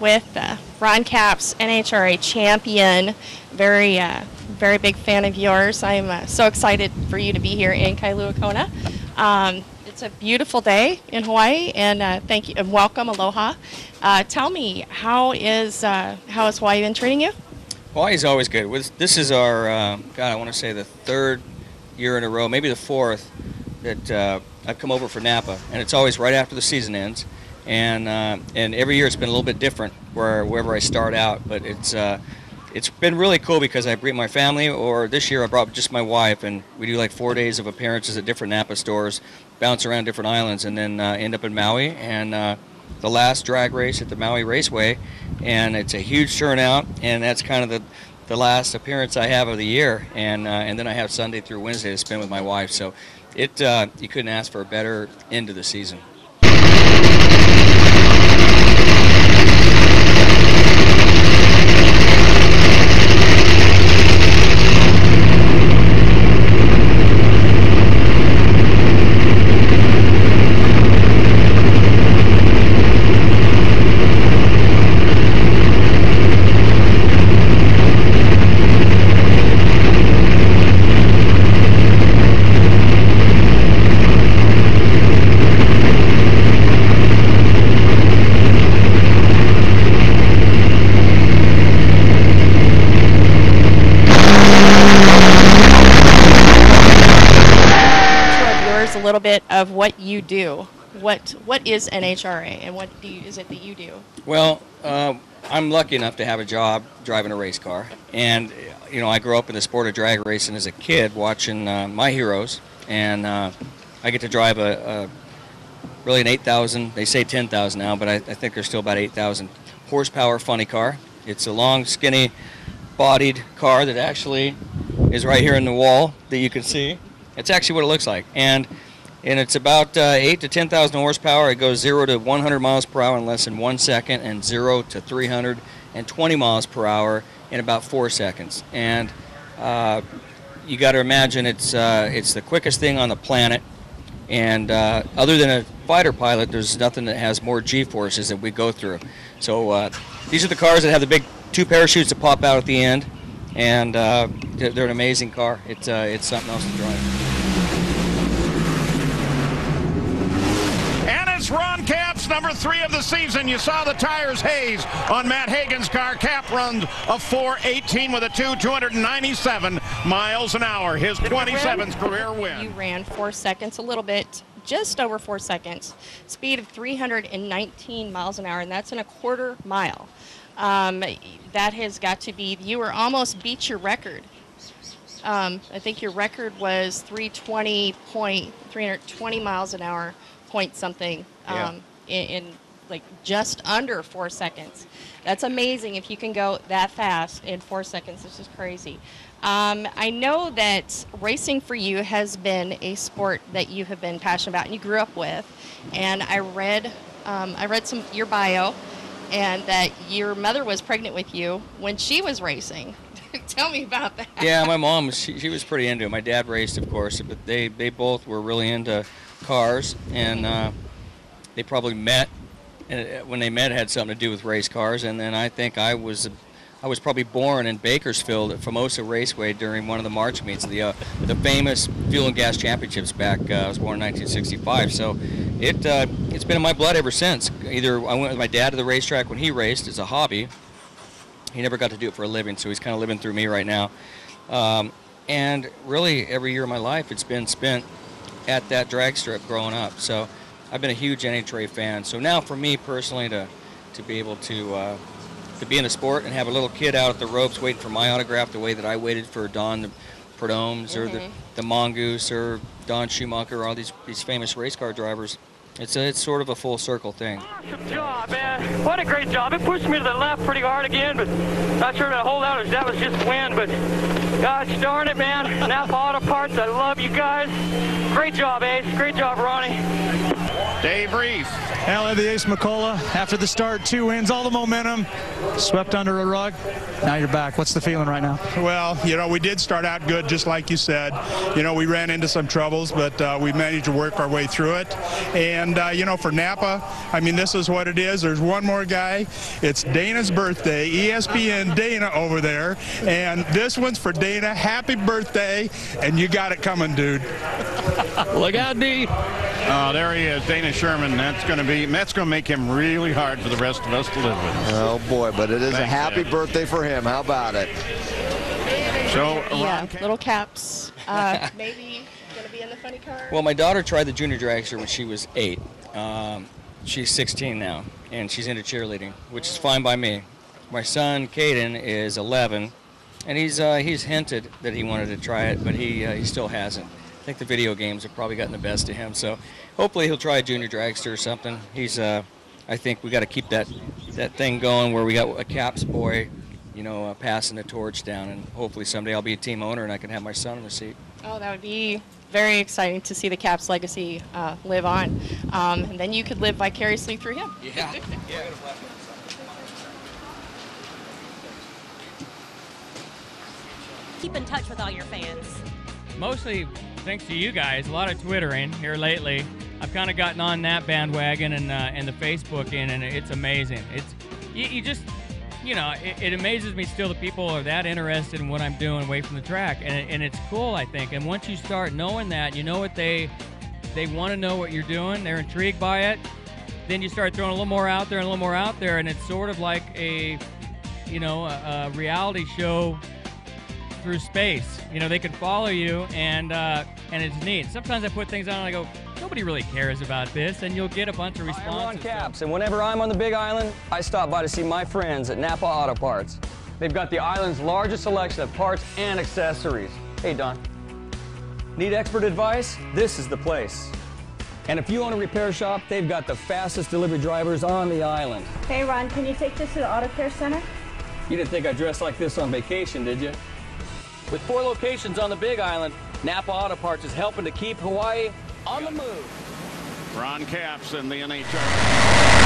with uh, Ron Capps, NHRA champion. Very, uh, very big fan of yours. I'm uh, so excited for you to be here in Kailua Kona. Um, it's a beautiful day in Hawaii, and uh, thank you and welcome, aloha. Uh, tell me, how is uh, how has Hawaii been treating you? Hawaii's always good. This is our, God, I want to say the third year in a row, maybe the fourth, that I've come over for Napa, and it's always right after the season ends, and uh, and every year it's been a little bit different where wherever I start out, but it's uh, it's been really cool because I bring my family, or this year I brought just my wife, and we do like four days of appearances at different Napa stores, bounce around different islands, and then uh, end up in Maui, and uh, the last drag race at the Maui Raceway, and it's a huge turnout, and that's kind of the the last appearance I have of the year, and uh, and then I have Sunday through Wednesday to spend with my wife. So it uh, you couldn't ask for a better end to the season. Little bit of what you do. What what is NHRA, and what do you, is it that you do? Well, uh, I'm lucky enough to have a job driving a race car, and you know I grew up in the sport of drag racing as a kid, watching uh, my heroes, and uh, I get to drive a, a really an 8,000. They say 10,000 now, but I, I think there's still about 8,000 horsepower funny car. It's a long, skinny, bodied car that actually is right here in the wall that you can see. It's actually what it looks like, and and it's about uh, eight to 10,000 horsepower. It goes zero to 100 miles per hour in less than one second, and zero to 320 miles per hour in about four seconds. And uh, you got to imagine it's uh, it's the quickest thing on the planet. And uh, other than a fighter pilot, there's nothing that has more G-forces that we go through. So uh, these are the cars that have the big two parachutes that pop out at the end, and uh, they're, an amazing car. It's it's something else to drive. Number three of the season. You saw the tires haze on Matt Hagan's car. Capps runs a 418 with a 2, 297 miles an hour. His 27th career win. You ran four seconds, a little bit, just over four seconds. Speed of 319 miles an hour, and that's in a quarter mile. Um, that has got to be. You were almost beat your record. Um, I think your record was 320 point 320 miles an hour, point something, Yeah. In, in like just under four seconds. That's amazing if you can go that fast in four seconds. This is crazy. Um, I know that racing for you has been a sport that you have been passionate about and you grew up with. And I read, um, I read some your bio, and that your mother was pregnant with you when she was racing. Tell me about that. yeah, my mom, she, she was pretty into it. My dad raced, of course, but they, they both were really into cars, and uh, they probably met. And uh, when they met, had something to do with race cars. And then I think I was, I was probably born in Bakersfield at Famoso Raceway during one of the March meets, the uh, the famous Fuel and Gas Championships. Back, uh, I was born in 1965, so it uh, it's been in my blood ever since. Either I went with my dad to the racetrack when he raced as a hobby, he never got to do it for a living, so he's kind of living through me right now. Um, and really, every year of my life, it's been spent at that drag strip growing up. So I've been a huge NHRA fan. So now, for me personally, to to be able to uh, to be in the sport and have a little kid out at the ropes waiting for my autograph, the way that I waited for Don Prudhommes or the Mhm. the Mongoose or Don Schumacher, or all these these famous race car drivers. It's a, it's sort of a full circle thing. Awesome job, man. What a great job. It pushed me to the left pretty hard again, but not sure to hold out. That was just wind, but gosh darn it, man. Napa Auto Parts, I love you guys. Great job, Ace. Great job, Ronnie. Dave Reese. Allie the Ace McCulloch, after the start, two wins, all the momentum, swept under a rug. Now you're back. What's the feeling right now? Well, you know, we did start out good, just like you said. You know, we ran into some troubles, but uh, we managed to work our way through it. And And, uh, you know, for Napa, I mean, this is what it is. There's one more guy. It's Dana's birthday. ESPN Dana over there. And this one's for Dana. Happy birthday. And you got it coming, dude. Look out, D. Oh, there he is, Dana Sherman. That's going to be that's going to make him really hard for the rest of us to live with. Oh boy, but it is a happy Dad. birthday for him. How about it? So, Yeah, Ron Cap- little Capps. Uh, maybe gonna be in the funny car. Well, my daughter tried the junior dragster when she was eight. Um, she's 16 now, and she's into cheerleading, which is fine by me. My son, Caden, is 11, and he's uh, he's hinted that he wanted to try it, but he uh, he still hasn't. I think the video games have probably gotten the best of him. So hopefully he'll try a junior dragster or something. He's uh, I think we got to keep that that thing going where we got a Capps boy, you know, uh, passing the torch down, and hopefully someday I'll be a team owner and I can have my son in the seat. Oh, that would be very exciting to see the Capps legacy uh, live on. Um, and then you could live vicariously through him. Yeah. Keep in touch with all your fans. Mostly thanks to you guys. A lot of twittering here lately. I've kind of gotten on that bandwagon and uh, and the Facebooking, and it's amazing. It's you, you just you know it, it amazes me still that people are that interested in what I'm doing away from the track, and and it's cool I think. And once you start knowing that, you know what they they want to know what you're doing. They're intrigued by it. Then you start throwing a little more out there and a little more out there, and it's sort of like a you know a, a reality show through space. You know, they can follow you, and uh, and it's neat. Sometimes I put things on and I go, nobody really cares about this, and you'll get a bunch of I'm Ron. Capps, and whenever I'm on the Big Island, I stop by to see my friends at Napa Auto Parts. They've got the island's largest selection of parts and accessories. Hey, Don. Need expert advice? This is the place. And if you own a repair shop, they've got the fastest delivery drivers on the island. Hey, Ron, can you take this to the Auto Care Center? You didn't think I dressed like this on vacation, did you? With four locations on the Big Island, Napa Auto Parts is helping to keep Hawaii on the move. Ron Capps in the NHL.